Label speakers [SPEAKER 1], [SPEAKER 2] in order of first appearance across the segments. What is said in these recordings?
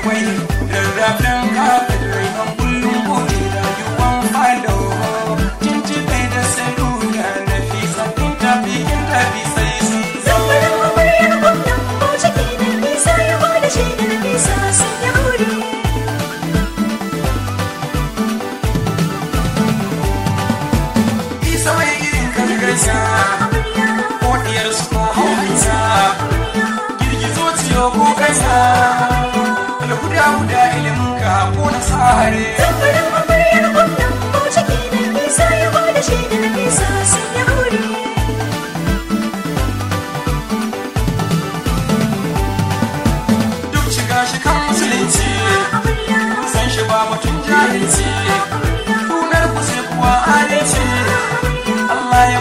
[SPEAKER 1] akwai rarrafin kafin rinan kullum buɗe rayuwan falo. Cincibai da salula na fi sabbin tafi in tafi sai su
[SPEAKER 2] zambarin amaryar gwamnan bauchi ke da nisa ya ba da
[SPEAKER 1] shaida na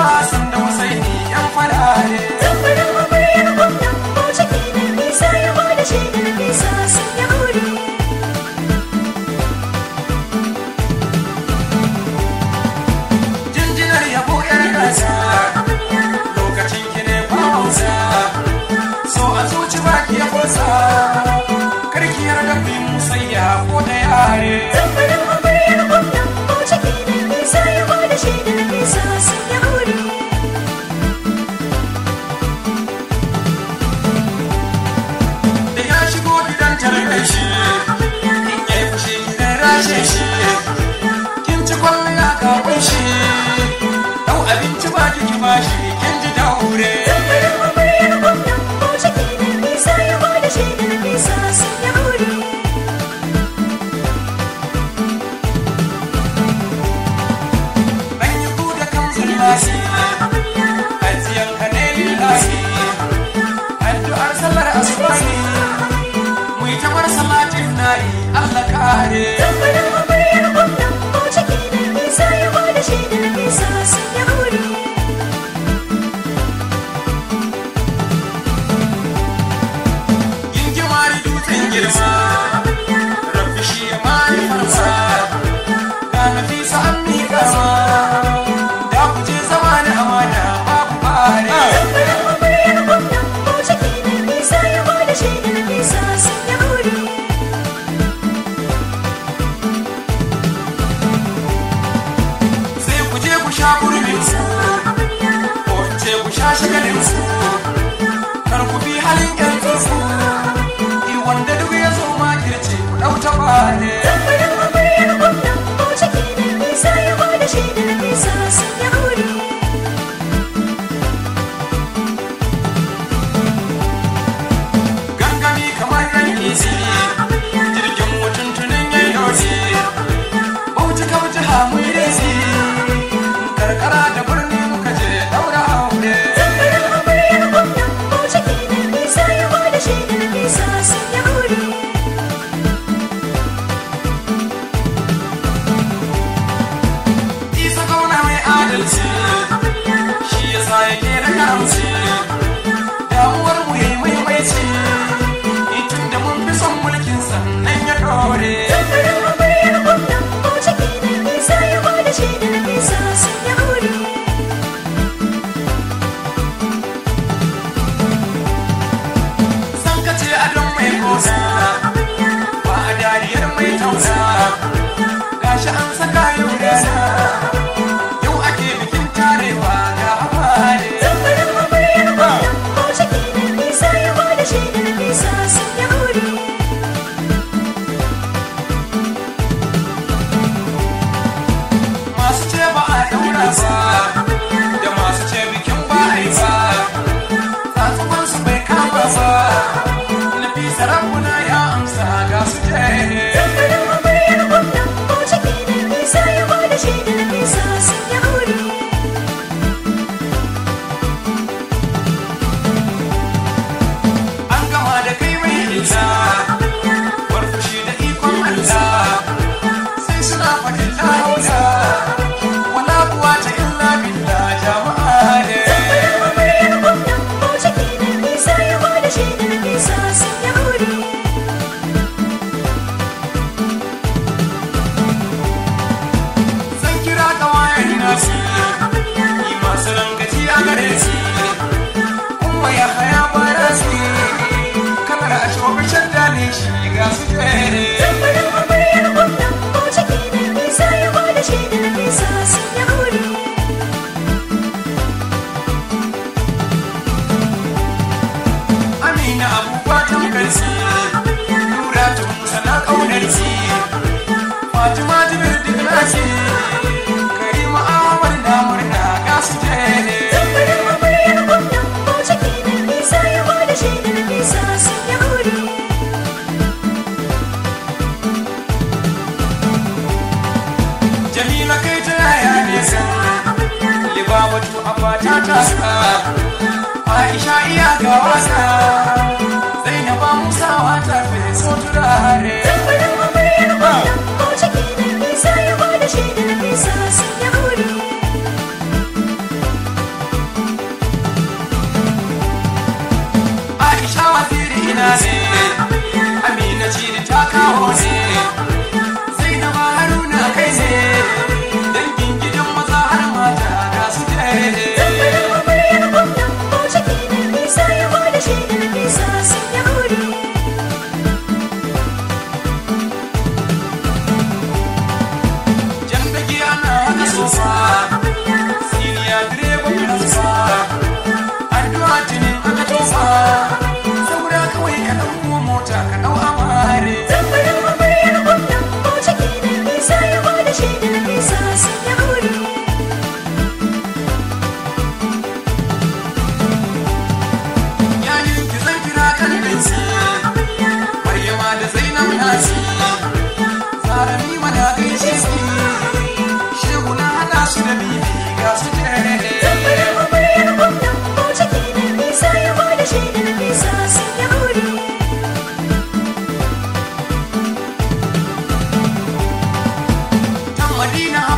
[SPEAKER 1] pass. Yeah. Abata ta aisha iya ga wasa.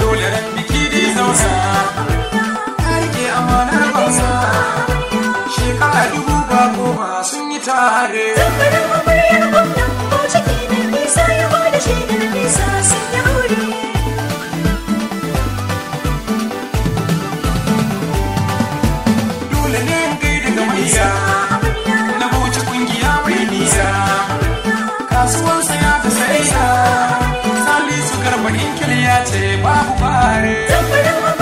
[SPEAKER 1] dole ran biki da zausa shekara dubu sun yi tare. in ya ce babu bare.